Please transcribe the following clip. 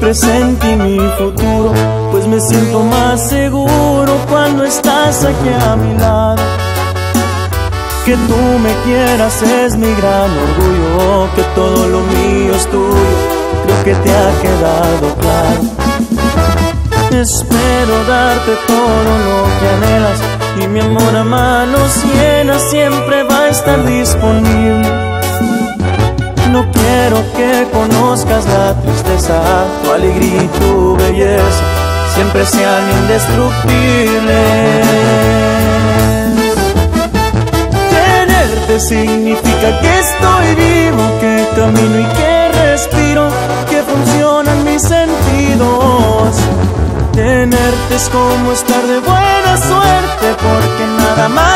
presente y mi futuro, pues me siento más seguro cuando estás aquí a mi lado. Que tú me quieras es mi gran orgullo, que todo lo mío es tuyo, creo que te ha quedado claro. Espero darte todo lo que anhelas y mi amor a manos llenas siempre va a estar disponible no quiero que conozcas la tristeza, tu alegría y tu belleza siempre sean indestructibles. Significa que estoy vivo, que camino y que respiro, que funcionan mis sentidos. Tenerte es como estar de buena suerte, porque nada más